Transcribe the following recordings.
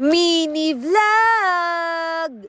Mini vlog!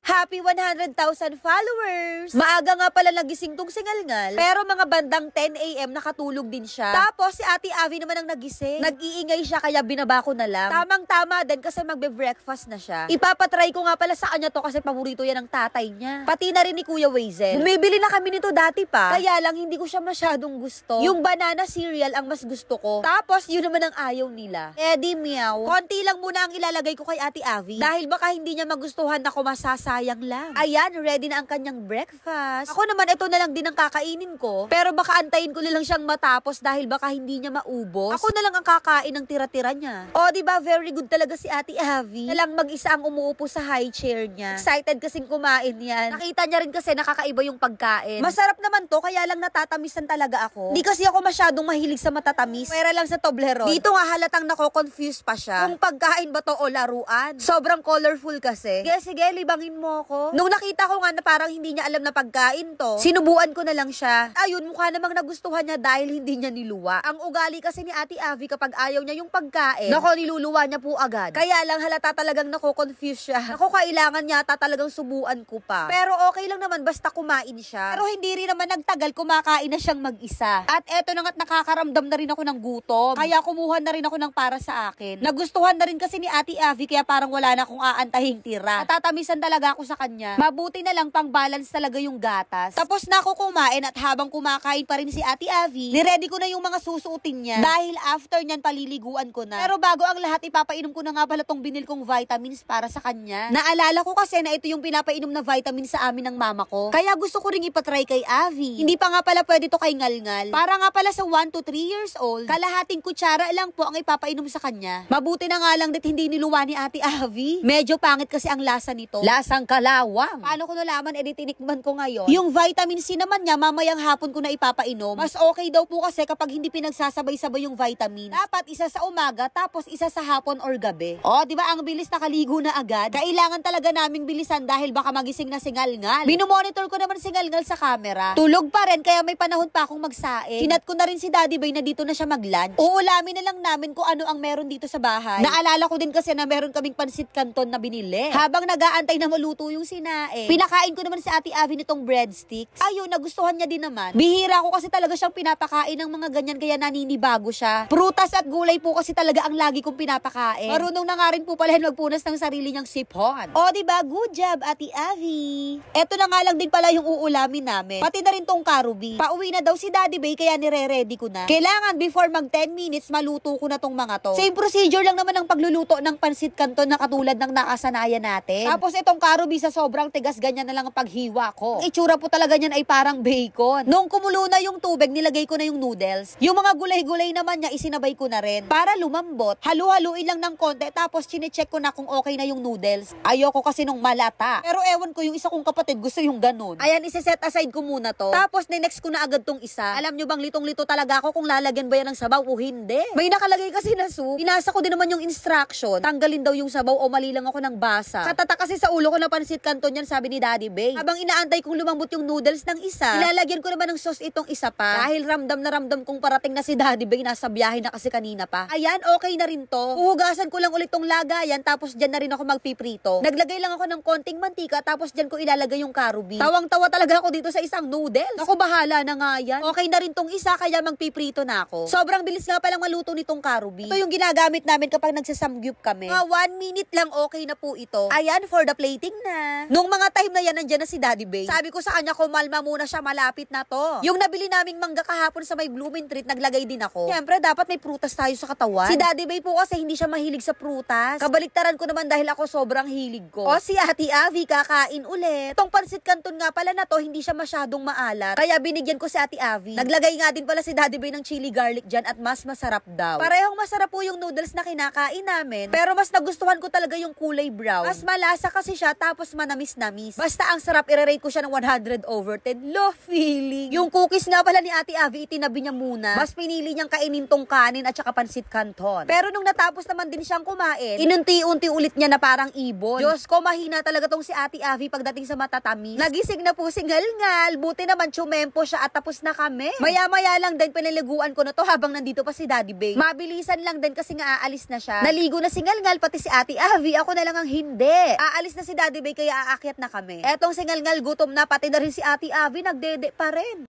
Happy 100,000 followers! Maaga nga pala nagising tong singalngal, pero mga bandang 10 a.m. nakatulog din siya. Tapos si Ate Avi naman ang nagising. Nag-iingay siya kaya binaba ko na lang. Tamang-tama din kasi magbe-breakfast na siya. Ipapatry ko nga pala sa kanya to kasi paborito yan ng tatay niya. Pati na rin ni Kuya Wazel. Bumibili na kami nito dati pa. Kaya lang hindi ko siya masyadong gusto. Yung banana cereal ang mas gusto ko. Tapos yun naman ang ayaw nila. Eddie meow. Konti lang muna ang ilalagay ko kay Ate Avi. Dahil baka hindi niya magustuhan ako masasayang lang. Ayan, ready na ang kanyang breakfast. Ako naman, ito na lang din ang kakainin ko. Pero baka antayin ko na lang siyang matapos dahil baka hindi niya maubos. Ako na lang ang kakain ng tira-tira niya. O, di ba very good talaga si Ate Avi. Na lang mag-isa ang umuupo sa high chair niya. Excited kasing kumain yan. Nakita niya rin kasi nakakaiba yung pagkain. Masarap naman to, kaya lang natatamisan talaga ako. Di kasi ako masyadong mahilig sa matatamis. Pwera lang sa Toblerone. Dito nga halatang nako-confuse pa siya. Kung pagkain ba to o laruan. Sobrang colorful kasi. Sige, sige, libangin mo ako. Nung nakita ko nga na parang hindi niya alam na pagkain to, sinubuan ko na lang siya. Ayun, mukha namang nagustuhan niya dahil hindi niya niluwa. Ang ugali kasi ni Ate Avi kapag ayaw niya yung pagkain, nako, niluluwa niya po agad. Kaya lang halata talagang nako-confuse siya. Ako, kailangan yata talagang subuan ko pa. Pero okay lang naman basta kumain siya. Pero hindi rin naman nagtagal kumakain na siyang mag-isa. At eto na nga't nakakaramdam na rin ako ng gutom. Kaya kumuha na rin ako ng para sa akin. Nagustuhan na rin kasi ni Ate Avi kaya parang wala na akong aantahing tira. Natatamisan talaga ako sa kanya. Mabuti na lang pang balance talaga yung gatas. Tapos na ako kumain at habang kumakain pa rin si Ate Avi, niready ko na yung mga susuotin niya. Dahil after niyan paliliguan ko na. Pero bago ang lahat, ipapainom ko na nga pala tong binil kong vitamins para sa kanya. Naalala ko kasi na ito yung pinapainom na vitamins sa amin ng mama ko. Kaya gusto ko ring ipatry kay Avi. Hindi pa nga pala pwede to kay Ngalngal. Para nga pala sa 1 to 3 years old, kalahating kutsara lang po ang ipapainom sa kanya. Mabuti na nga lang dit hindi niluwa ni Ate Avi. Medyo pangit kasi ang lasa nito. Lasang kalawang. Paano ko nalaman, edi tinikman ko ngayon. Yung vitamin C naman niya, mamayang hapon ko na ipapainom. Mas okay daw po kasi kapag hindi pinagsasabay-sabay yung vitamin. Dapat isa sa umaga, tapos isa sa hapon or gabi. O, di ba ang bilis nakaligo na agad? Kailangan talaga naming bilisan dahil baka magising na singalngal. Minomonitor ko naman singalngal sa camera. Tulog pa rin, kaya may panahon pa akong magsain. Sinat ko na rin si Daddy Bay na dito na siya mag-lunch. Uulamin na lang namin kung ano ang meron dito sa bahay. Naalala ko din kasi na meron kaming pansit canton na binili. Habang nagaantay na maluto yung sinae, pinakain ko naman si Ate Avi nitong breadsticks. Ayun, nagustuhan niya din naman. Bihira ko kasi talaga siyang pinapakain ng mga ganyan kaya naninibago siya. Prutas at gulay po kasi talaga ang lagi kong pinapakain. Marunong na nga rin po pala magpunas ng sarili niyang sipon. O, di ba? Good job, Ate Avi. Eto na nga lang din pala yung uulamin namin. Pati na rin tong karubi. Pauwi na daw si Daddy Bay kaya nire-ready ko na. Kailangan before mag 10 minutes maluto ko na tong mga to. Same procedure lang naman ang pagluluto ng pansit canton na katulad ng nakasanayan natin. Tapos itong karubi sa sobrang tigas ganyan na lang ang paghiwa ko. Itsura po talaga niyan ay parang bacon. Nung kumulo na yung tubig, nilagay ko na yung noodles. Yung mga gulay-gulay naman niya, isinabay ko na rin. Para lumambot, halu-haluin lang ng konti tapos chinecheck ko na kung okay na yung noodles. Ayoko kasi nung malata. Pero ewan ko, yung isa kong kapatid gusto yung ganun. Ayan, isa-set aside ko muna to. Tapos next ko na agad tong isa. Alam nyo bang litong-lito talaga ako kung lalagyan ba yan ng sabaw o hindi? May nakalagay kasi na soup. Pinasa ko din naman yung instruction. Tanggalin daw yung sabaw o mali lang ako ng basa. Katata kasi sa ulo ko na pansit canton yan, sabi ni Daddy Bay. Habang inaantay kong lumambot yung noodles ng isa, ilalagyan ko naman ng sauce itong isa pa. Dahil ramdam na ramdam kong parating na si Daddy Bay, nasa biyahe na kasi kanina pa. Ayan, okay na rin to. Uhugasan ko lang ulit tong lagayan, tapos dyan na rin ako magpiprito. Naglagay lang ako ng konting mantika, tapos dyan ko ilalagay yung karubi. Tawang-tawa talaga ako dito sa isang noodles. Ako bahala na nga yan. Okay na rin tong isa, kaya magpiprito na ako. Sobrang bilis nga palang maluto nitong karubi. Ito yung ginagamit namin kapag nagsasamgyup kami. Mga one minute lang okay na po ito. Ayan, for the plating na. Nung mga time na yan, nandyan na si Daddy Bay. Sabi ko sa kanya, kumalma muna siya, malapit na to. Yung nabili naming mangga kahapon sa may Blooming Treat, naglagay din ako. Siyempre, dapat may prutas tayo sa katawan. Si Daddy Bay po kasi hindi siya mahilig sa prutas. Kabaliktaran ko naman dahil ako sobrang hilig ko. O si Ate Avi, kakain ulit. Itong pansit canton nga pala na to, hindi siya masyadong maalat. Kaya binigyan ko si Ate Avi. Naglagay nga din pala si Daddy Bay ng chili garlic dyan at mas masarap daw. Parehong masarap po yung noodles na kinakain namin. Pero mas nagustuhan ko talaga yung kulay brown. Mas malasa kasi siya, tapos manamis-namis. Basta ang sarap, i-rate ko siya ng 100 over 10. Low feeling. Yung cookies nga pala ni Ate Avi, itinabi niya muna. Mas pinili niyang kainin tong kanin at saka pansit canton. Pero nung natapos naman din siyang kumain, inunti-unti ulit niya na parang ibon. Diyos ko, mahina talaga tong si Ate Avi pagdating sa matatamis. Nagising na po si Ngal-Ngal. Buti naman tsumempo siya at tapos na kami. Maya-maya lang din pinaliguan ko na to habang nandito pa si Daddy Bay. Mabilisan lang din kasi nga aalis na siya. Naligo na si Ngal-Ngal pati si Ate Avi. Ako na lang ang hindi. Aalis na si Daddy Bay kaya aakyat na kami. Etong si Ngal-Ngal gutom na pati na rin si Ate Avi nagdede pa rin.